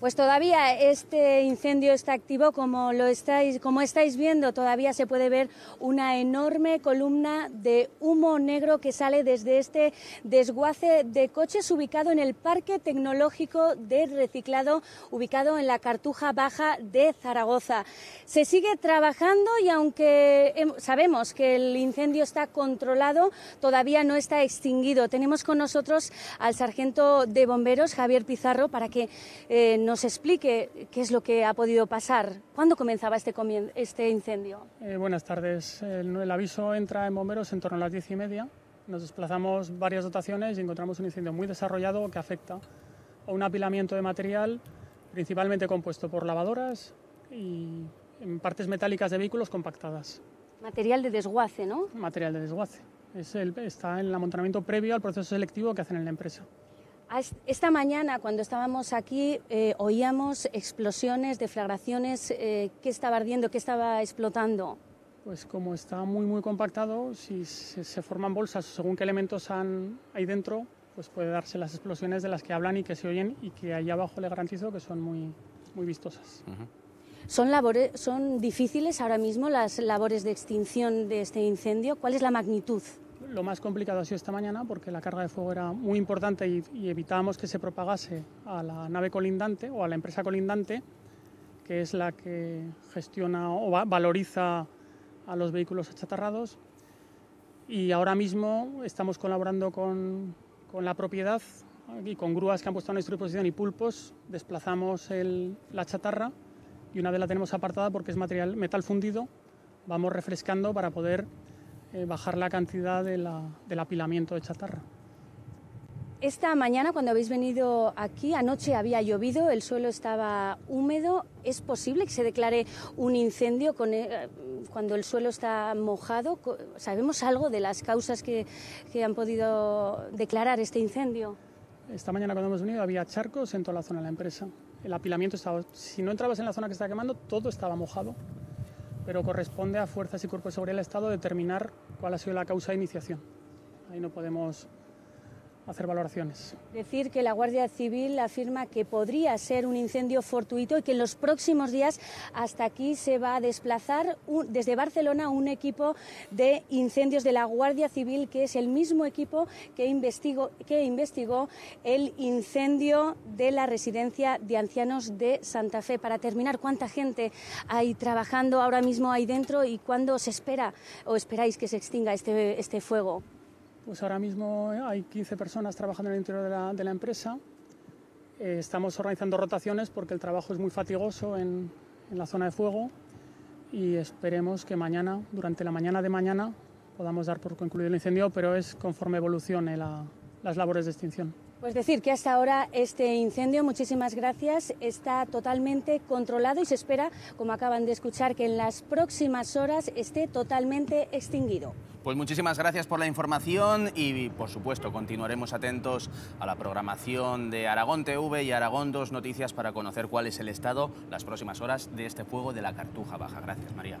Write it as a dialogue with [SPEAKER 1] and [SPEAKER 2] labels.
[SPEAKER 1] Pues todavía este incendio está activo, como lo estáis, como estáis viendo, todavía se puede ver una enorme columna de humo negro que sale desde este desguace de coches ubicado en el Parque Tecnológico de Reciclado, ubicado en la Cartuja Baja de Zaragoza. Se sigue trabajando y aunque sabemos que el incendio está controlado, todavía no está extinguido. Tenemos con nosotros al sargento de bomberos, Javier Pizarro, para que eh, nos explique qué es lo que ha podido pasar. ¿Cuándo comenzaba este, este incendio?
[SPEAKER 2] Eh, buenas tardes. El, aviso entra en bomberos en torno a las diez y media. Nos desplazamos varias dotaciones y encontramos un incendio muy desarrollado que afecta a un apilamiento de material principalmente compuesto por lavadoras y en partes metálicas de vehículos compactadas.
[SPEAKER 1] Material de desguace, ¿no?
[SPEAKER 2] Material de desguace. Es el, está en el amontonamiento previo al proceso selectivo que hacen en la empresa.
[SPEAKER 1] Esta mañana, cuando estábamos aquí, eh, oíamos explosiones, deflagraciones. Eh, ¿Qué estaba ardiendo? ¿Qué estaba explotando?
[SPEAKER 2] Pues como está muy, muy compactado, si se, forman bolsas según qué elementos han, hay dentro, pues puede darse las explosiones de las que hablan y que se oyen y que allá abajo le garantizo que son muy, muy vistosas.
[SPEAKER 1] ¿Son, labores, ¿Son difíciles ahora mismo las labores de extinción de este incendio? ¿Cuál es la magnitud?
[SPEAKER 2] Lo más complicado ha sido esta mañana porque la carga de fuego era muy importante y, evitábamos que se propagase a la nave colindante o a la empresa colindante, que es la que gestiona o valoriza a los vehículos achatarrados. Y ahora mismo estamos colaborando con, con la propiedad y con grúas que han puesto a nuestra disposición y pulpos, desplazamos la chatarra y una vez la tenemos apartada porque es material metal fundido, vamos refrescando para poder eh, bajar la cantidad del apilamiento de chatarra.
[SPEAKER 1] Esta mañana, cuando habéis venido aquí, anoche había llovido, el suelo estaba húmedo. ¿Es posible que se declare un incendio eh, cuando el suelo está mojado? ¿Sabemos algo de las causas que, que han podido declarar este incendio?
[SPEAKER 2] Esta mañana, cuando hemos venido, había charcos en toda la zona de la empresa. El apilamiento estaba. Si no entrabas en la zona que estaba quemando, todo estaba mojado pero corresponde a fuerzas y cuerpos seguridad del Estado determinar cuál ha sido la causa de iniciación. Ahí no podemos hacer valoraciones.
[SPEAKER 1] Decir que la Guardia Civil afirma que podría ser un incendio fortuito y que en los próximos días hasta aquí se va a desplazar desde Barcelona un equipo de incendios de la Guardia Civil, que es el mismo equipo que investigó, el incendio de la residencia de ancianos de Santa Fe. Para terminar, ¿cuánta gente hay trabajando ahora mismo ahí dentro y cuándo se espera o esperáis que se extinga este, este fuego?
[SPEAKER 2] Pues ahora mismo hay 15 personas trabajando en el interior de la, empresa. Eh, estamos organizando rotaciones porque el trabajo es muy fatigoso en, la zona de fuego y esperemos que mañana, durante la mañana de mañana, podamos dar por concluido el incendio, pero es conforme evolucione las labores de extinción.
[SPEAKER 1] Pues decir que hasta ahora este incendio, muchísimas gracias, está totalmente controlado y se espera, como acaban de escuchar, que en las próximas horas esté totalmente extinguido.
[SPEAKER 3] Pues muchísimas gracias por la información y, por supuesto, continuaremos atentos a la programación de Aragón TV y Aragón 2 Noticias para conocer cuál es el estado las próximas horas de este fuego de la Cartuja Baja. Gracias, María.